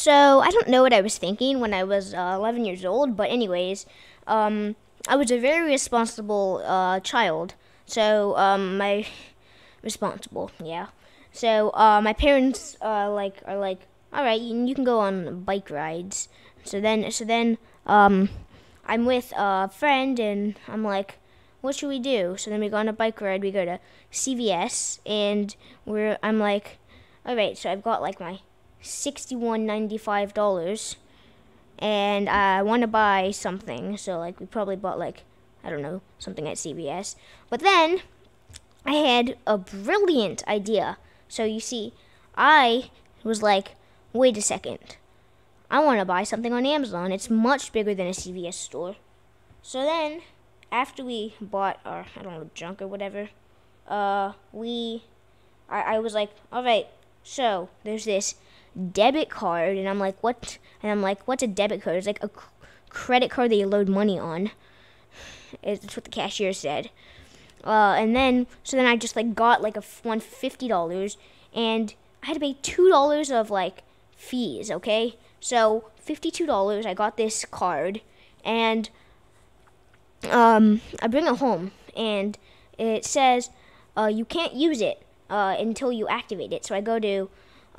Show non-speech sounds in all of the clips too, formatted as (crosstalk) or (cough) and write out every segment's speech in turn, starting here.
So I don't know what I was thinking when I was uh, 11 years old, but anyways, um, I was a very responsible uh, child. So um, my responsible, yeah. So uh, my parents uh, like are like, all right, you, you can go on bike rides. So then, so then, um, I'm with a friend, and I'm like, what should we do? So then we go on a bike ride. We go to CVS, and we're I'm like, all right. So I've got like my sixty-one ninety-five dollars, and I want to buy something. So like we probably bought like I don't know something at CVS. But then I had a brilliant idea. So you see, I was like, wait a second. I want to buy something on Amazon. It's much bigger than a CVS store. So then, after we bought our, I don't know, junk or whatever, uh, we, I, I was like, all right, so there's this debit card, and I'm like, what? And I'm like, what's a debit card? It's like a credit card that you load money on. It's what the cashier said. Uh, and then, so then I just like got like a one fifty dollars and I had to pay two dollars of like fees. Okay, so fifty-two dollars. I got this card, and um, I bring it home, and it says uh, you can't use it uh, until you activate it. So I go to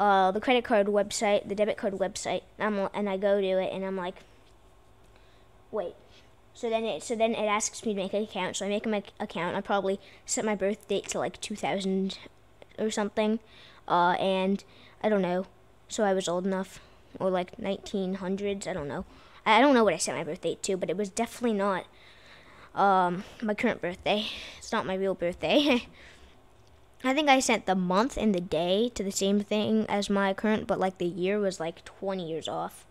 uh, the credit card website, the debit card website, and, I'm, and I go to it, and I'm like, wait. So then it so then it asks me to make an account. So I make an account. I probably set my birth date to like 2000 or something, uh, and I don't know. So I was old enough, or like 1900s. I don't know. I don't know what I set my birth date to, but it was definitely not um, my current birthday. It's not my real birthday. (laughs) I think I sent the month and the day to the same thing as my current, but like the year was like 20 years off.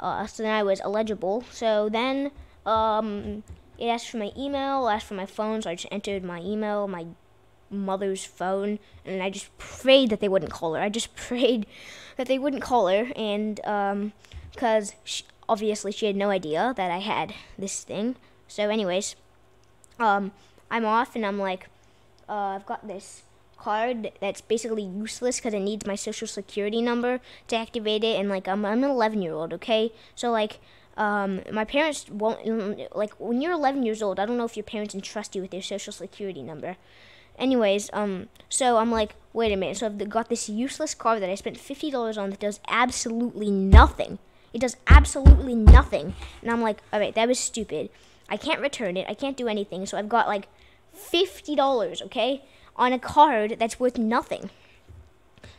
Uh, so then I was eligible. So then um, it asked for my email, asked for my phone, so I just entered my email, my mother's phone, and I just prayed that they wouldn't call her. I just (laughs) prayed that they wouldn't call her, and because um, obviously she had no idea that I had this thing. So, anyways, um, I'm off, and I'm like, uh, I've got this card that's basically useless because it needs my social security number to activate it, and like I'm, I'm an 11 year old, okay? So like. Um, my parents won't like when you're 11 years old. I don't know if your parents entrust you with their social security number. Anyways, um, so I'm like, wait a minute. So I've got this useless card that I spent fifty dollars on that does absolutely nothing. It does absolutely nothing, and I'm like, all right, that was stupid. I can't return it. I can't do anything. So I've got like fifty dollars, okay, on a card that's worth nothing.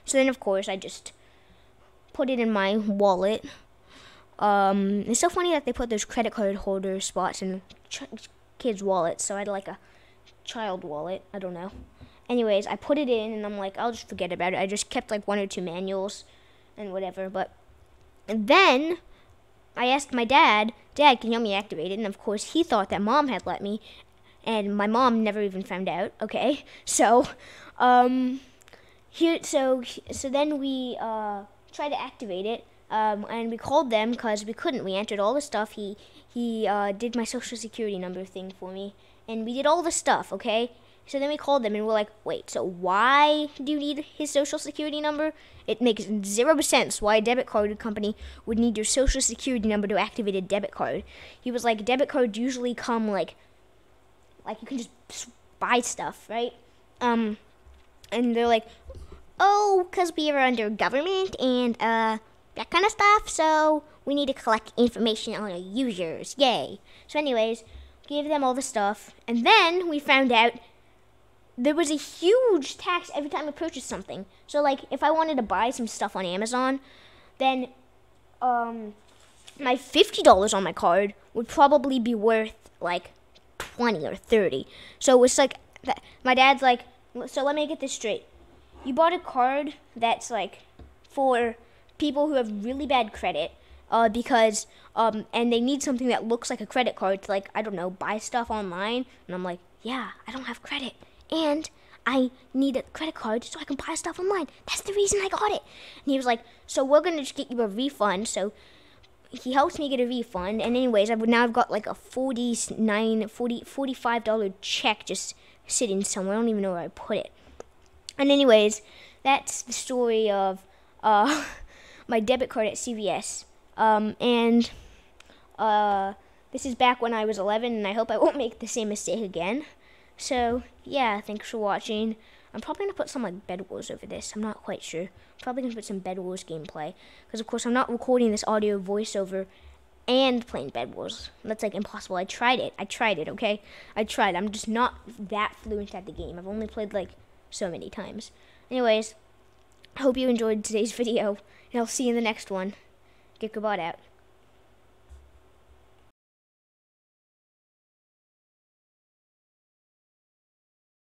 So then, of course, I just put it in my wallet. Um, it's so funny that they put those credit card holder spots in ch- kids' wallets. So I had like a child wallet. I don't know. Anyways, I put it in and I'm like, I'll just forget about it. I just kept like one or two manuals and whatever. But and then I asked my dad, Dad, can you help me activate it? And of course, he thought that mom had let me, and my mom never even found out. Okay, so um, here, so so then we uh, tried to activate it. Um, and we called them because we couldn't. We entered all the stuff. He he uh, did my social security number thing for me, and we did all the stuff, okay? So then we called them and we're like, wait, so why do you need his social security number? It makes zero sense why a debit card company would need your social security number to activate a debit card. He was like, debit cards usually come like, like you can just buy stuff, right? Um, and they're like, oh, because we are under government and uh, that kind of stuff, so we need to collect information on our users. Yay. So, anyways, gave them all the stuff, and then we found out there was a huge tax every time I purchased something. So like if I wanted to buy some stuff on Amazon, then um my fifty dollars on my card would probably be worth like twenty or thirty. So it's like my dad's like, so let me get this straight. You bought a card that's like for people who have really bad credit, uh, because um, and they need something that looks like a credit card to like I don't know buy stuff online. And I'm like, yeah, I don't have credit and I need a credit card so I can buy stuff online. That's the reason I got it. And he was like, so we're gonna just get you a refund. So he helps me get a refund. And anyways, I've now I've got like a 49 40 45 dollar check just sitting somewhere. I don't even know where I put it. And anyways, that's the story of uh (laughs) my debit card at CVS. Um, and uh, this is back when I was 11, and I hope I won't make the same mistake again. So, yeah, thanks for watching. I'm probably going to put some like Bed Wars over this. I'm not quite sure. Probably going to put some Bed Wars gameplay. Because, of course, I'm not recording this audio voiceover and playing Bed Wars. That's like impossible. I tried it. I tried it, okay? I tried. I'm just not that fluent at the game. I've only played like so many times. Anyways, I hope you enjoyed today's (laughs) video, and I'll see you in the next one. Get goodbye out.